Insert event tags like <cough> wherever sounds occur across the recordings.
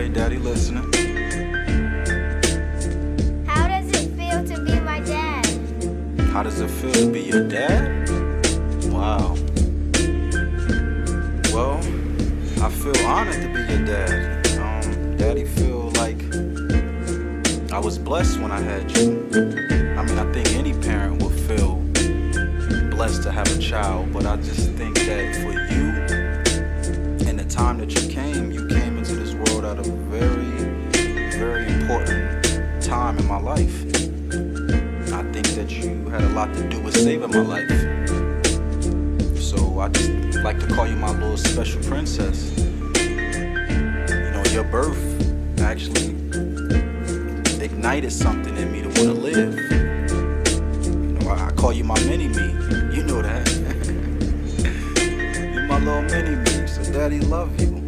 Okay, Daddy, listening. How does it feel to be my dad? How does it feel to be your dad? Wow. Well, I feel honored to be your dad. Um, Daddy feel like I was blessed when I had you. I mean, I think any parent will feel blessed to have a child, but I just think that for you and the time that you came, you at a very, very important time in my life. I think that you had a lot to do with saving my life. So I just like to call you my little special princess. You know, your birth actually ignited something in me to want to live. You know, I, I call you my mini me. You know that. <laughs> You're my little mini me. So daddy love you.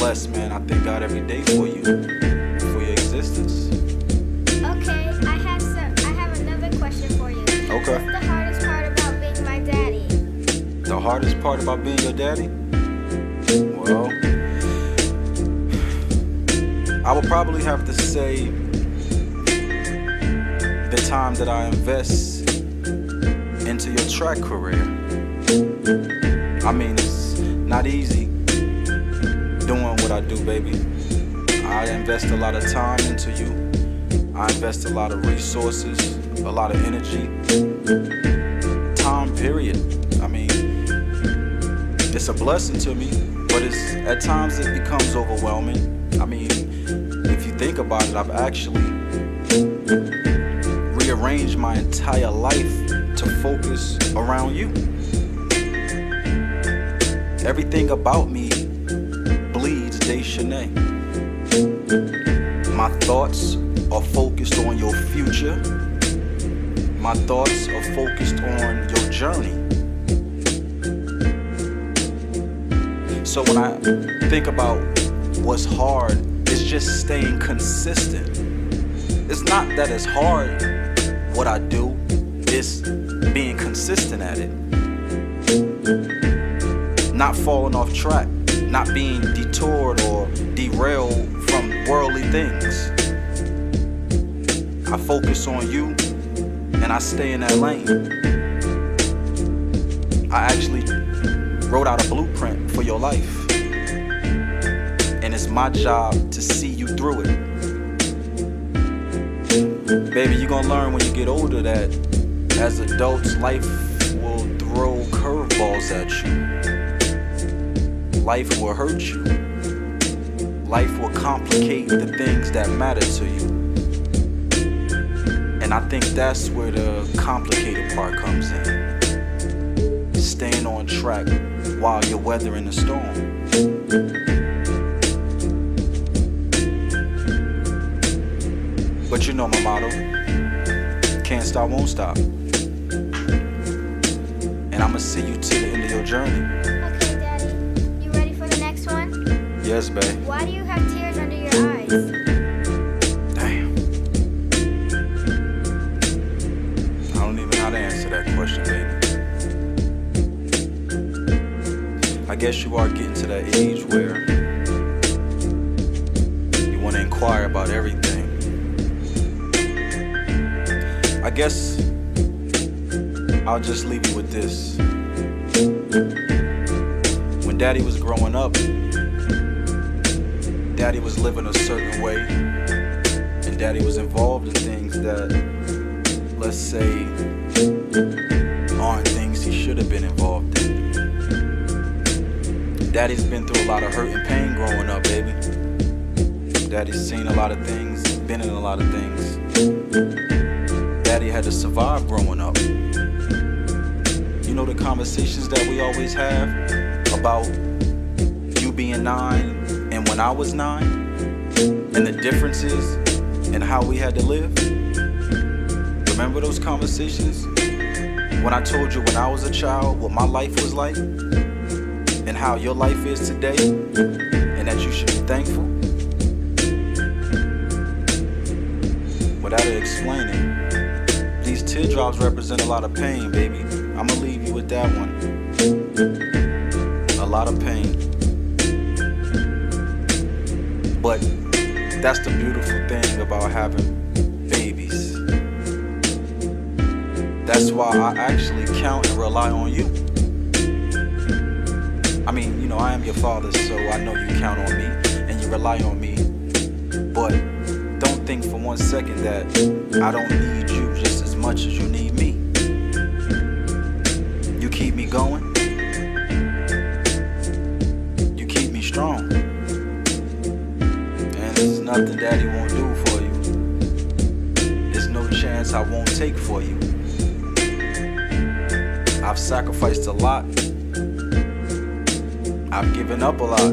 Blessed, man. I thank God every day for you, for your existence. Okay, I have some. I have another question for you. Okay. What's the hardest part about being my daddy? The hardest part about being your daddy? Well, I would probably have to say the time that I invest into your track career. I mean, it's not easy what I do, baby. I invest a lot of time into you. I invest a lot of resources, a lot of energy. Time period. I mean, it's a blessing to me, but it's at times it becomes overwhelming. I mean, if you think about it, I've actually rearranged my entire life to focus around you. Everything about me Dashana. Eh? My thoughts are focused on your future. My thoughts are focused on your journey. So when I think about what's hard, it's just staying consistent. It's not that it's hard what I do, it's being consistent at it. Not falling off track, not being detoured or derailed from worldly things. I focus on you and I stay in that lane. I actually wrote out a blueprint for your life. And it's my job to see you through it. Baby, you're gonna learn when you get older that as adults, life will throw curveballs at you. Life will hurt you. Life will complicate the things that matter to you. And I think that's where the complicated part comes in. Staying on track while you're weathering the storm. But you know my motto can't stop, won't stop. And I'ma see you to the end of your journey. Yes, babe. Why do you have tears under your eyes? Damn. I don't even know how to answer that question, baby. I guess you are getting to that age where you want to inquire about everything. I guess I'll just leave you with this. When daddy was growing up, daddy was living a certain way and daddy was involved in things that, let's say, aren't things he should have been involved in. Daddy's been through a lot of hurt and pain growing up, baby. Daddy's seen a lot of things, been in a lot of things. Daddy had to survive growing up. You know the conversations that we always have about you being nine when I was nine? And the differences in how we had to live? Remember those conversations? When I told you when I was a child what my life was like? And how your life is today? And that you should be thankful? Without it explaining, these teardrops represent a lot of pain, baby. I'ma leave you with that one. a lot of pain. But that's the beautiful thing about having babies. That's why I actually count and rely on you. I mean, you know, I am your father, so I know you count on me and you rely on me. But don't think for one second that I don't need you just as much as you need sacrificed a lot. I've given up a lot.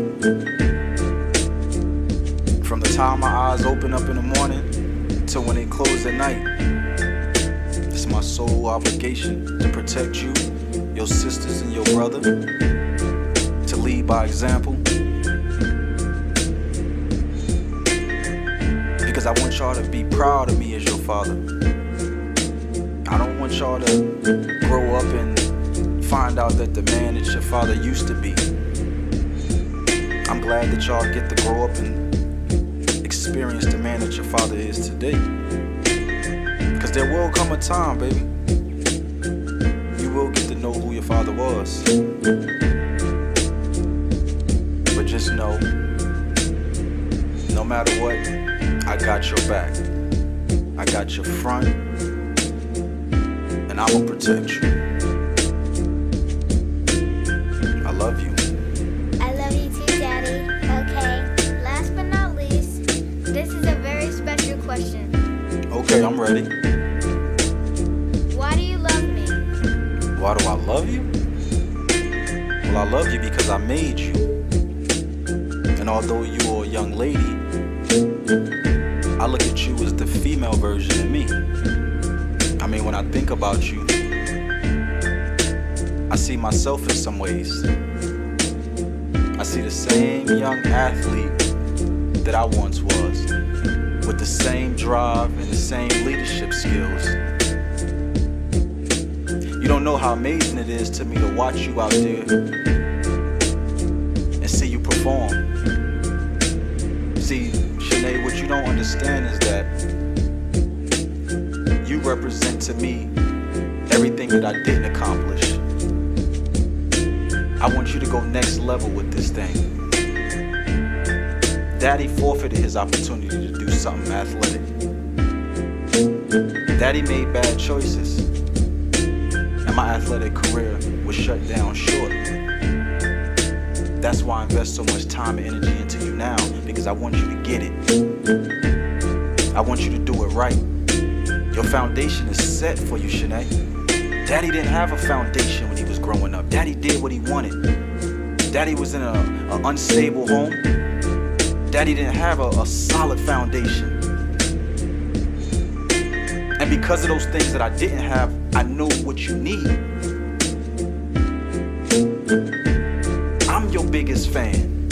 From the time my eyes open up in the morning to when they close at night. It's my sole obligation to protect you, your sisters, and your brother, to lead by example. Because I want y'all to be proud of me as your father. I don't want y'all to grow up and find out that the man that your father used to be. I'm glad that y'all get to grow up and experience the man that your father is today. Because there will come a time, baby. You will get to know who your father was. But just know, no matter what, I got your back. I got your front. And I'ma protect you. Love you. I love you too, Daddy. Okay, last but not least, this is a very special question. Okay, I'm ready. Why do you love me? Why do I love you? Well, I love you because I made you. And although you are a young lady, I look at you as the female version of me. I mean, when I think about you, I see myself in some ways. See the same young athlete that I once was, with the same drive and the same leadership skills. You don't know how amazing it is to me to watch you out there and see you perform. See, Shanae, what you don't understand is that you represent to me everything that I didn't accomplish. I want you to go next level with this thing. Daddy forfeited his opportunity to do something athletic. Daddy made bad choices and my athletic career was shut down short. That's why I invest so much time and energy into you now because I want you to get it. I want you to do it right. Your foundation is set for you, Shanae. Daddy didn't have a foundation when he was growing up. Daddy did what he wanted. Daddy was in a, a unstable home. Daddy didn't have a, a solid foundation. And because of those things that I didn't have, I know what you need. I'm your biggest fan.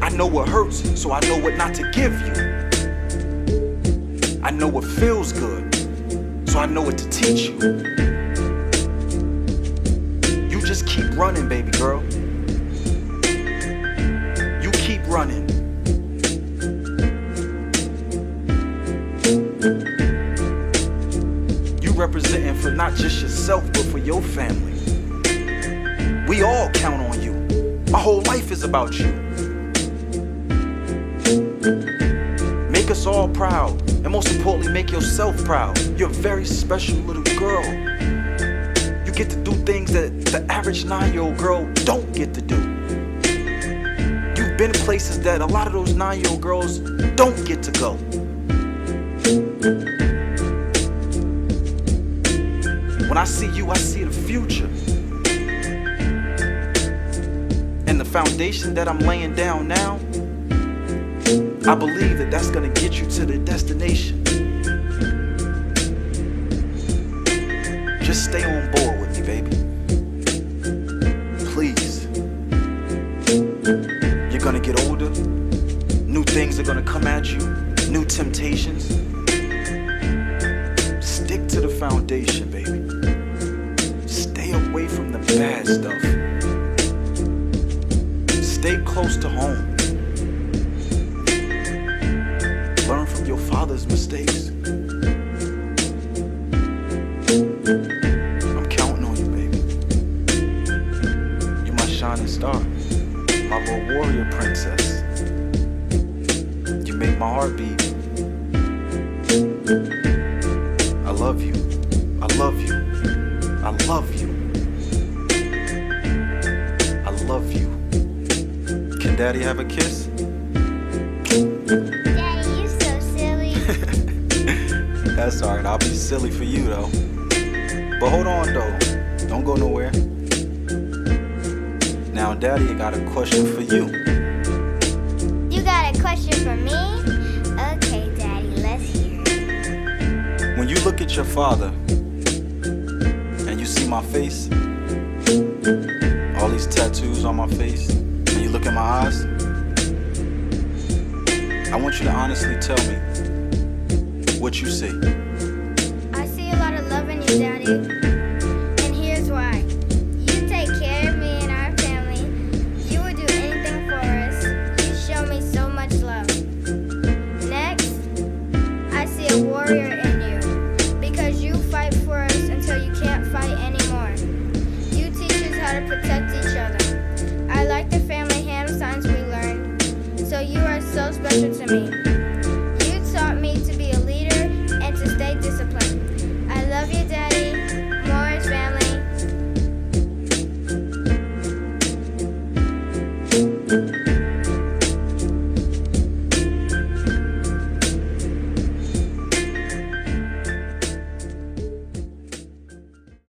I know what hurts, so I know what not to give you. I know what feels good, so I know what to teach you. You just keep running, baby girl. You keep running. You representing for not just yourself, but for your family. We all count on you. My whole life is about you. Make us all proud, and most importantly, make yourself proud. You're a very special little girl. You get to do things that the average nine year old girl don't get to do. You've been places that a lot of those nine year old girls don't get to go. When I see you, I see the future. And the foundation that I'm laying down now, I believe that that's gonna get you to the destination. Just stay on board with me, baby. Please. You're gonna get older, new things are gonna come at you, new temptations. Stick to the foundation, baby. Stay away from the bad stuff. Stay close to home. Your father's mistakes. I'm counting on you, baby. You're my shining star, my little warrior princess. You make my heart beat. I love you. I love you. I love you. I love you. Can daddy have a kiss? That's alright, I'll be silly for you though. But hold on though, don't go nowhere. Now, daddy, I got a question for you. You got a question for me? Okay, Daddy, let's hear it. When you look at your father and you see my face, all these tattoos on my face, and you look in my eyes, I want you to honestly tell me what you see? I see a lot of love in you, Daddy. And here's why. You take care of me and our family. You would do anything for us. You show me so much love. Next, I see a warrior in you. Because you fight for us until you can't fight anymore. You teach us how to protect each other. I like the family hand signs we learned. So you are so special to me.